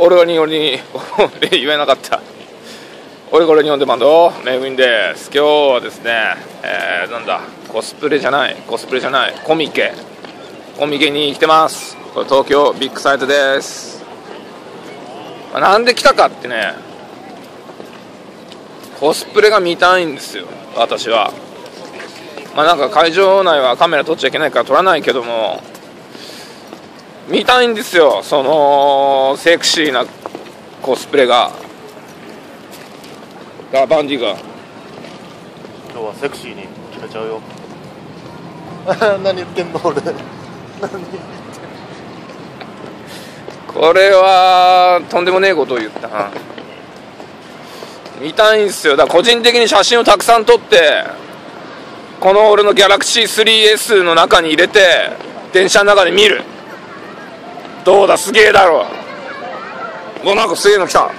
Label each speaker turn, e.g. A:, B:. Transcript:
A: 俺が日本に言えなかった。俺これ日本でバンド。メグインです。今日はですね、えー、なんだコスプレじゃない。コスプレじゃない。コミケ。コミケに来てます。これ東京ビッグサイトです。なんで来たかってねコスプレが見たいんですよ。私は。まあなんか会場内はカメラ撮っちゃいけないから撮らないけども見たいんですよ。そのセクシーなコスプレが。がバンディが。
B: 今日はセクシーに決めちゃうよ。何言ってんの俺。何言ってんの。
A: これはとんでもねえことを言ったな。見たいんですよ。だから個人的に写真をたくさん撮ってこの俺のギャラクシー 3S の中に入れて電車の中で見るどうだすげえだろ。うもうなんかすげえの来た。